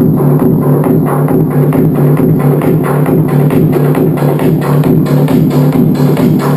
Thank you.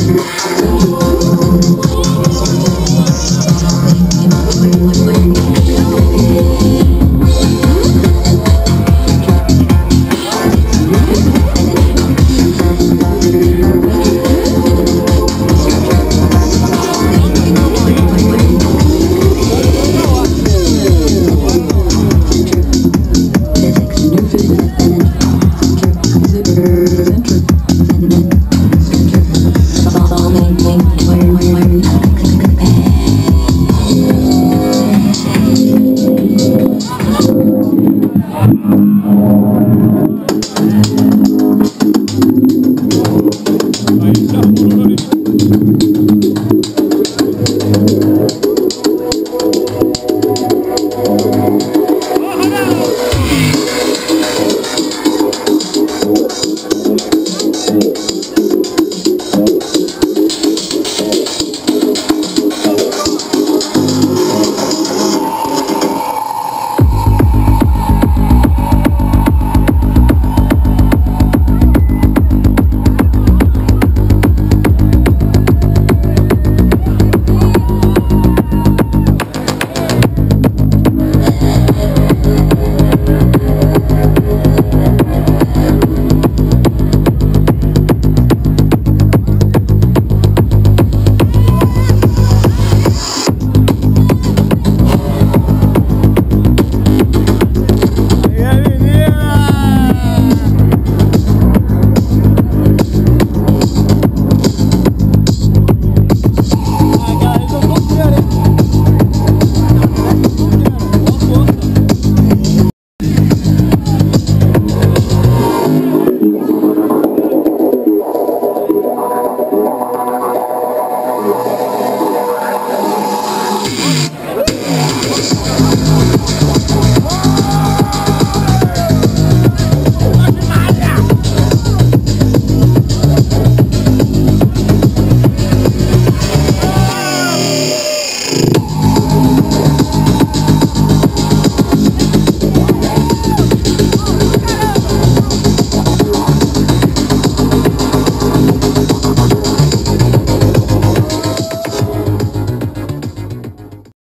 Yeah. お